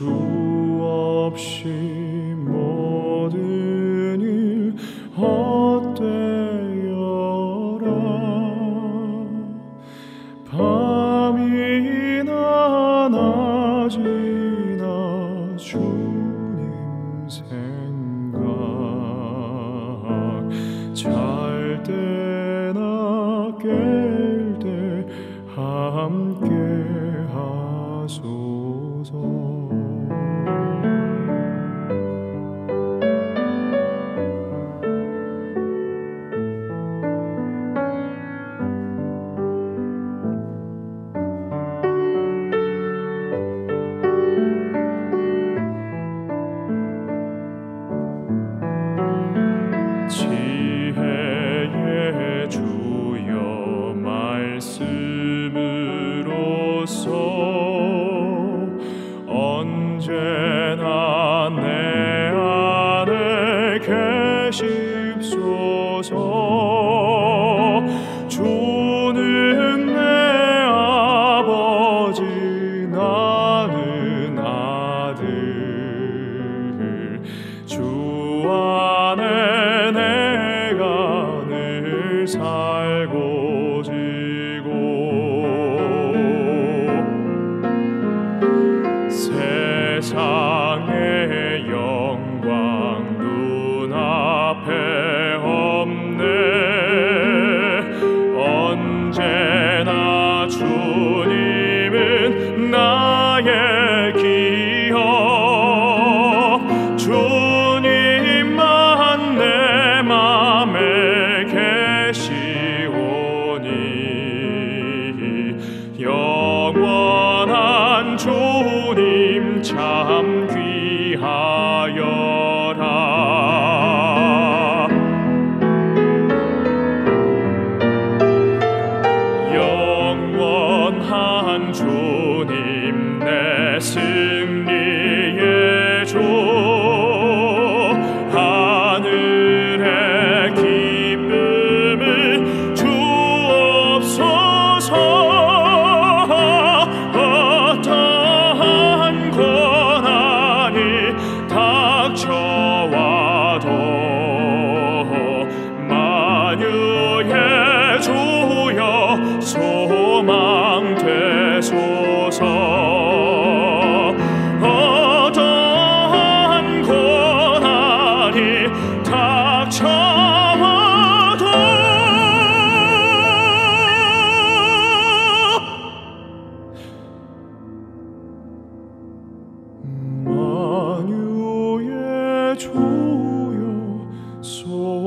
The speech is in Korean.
주 없이 밤이나 낮이나 주님 생각. 잘 때나 깰 때 함께 하소 계십소서. 주는 내 아버지 나는 아들 주 안에 내가 늘 살 나의 기억 주님만 내 맘에 계시오니. 영원한 주님 참 귀하여라. 영원한 주님 내 승리의 주 하늘의 기쁨을 주옵소서. 어떠한 고난이 닥쳐와도 만유의 주여 소망 되소서 참아도 만유의 주여 소망되소서.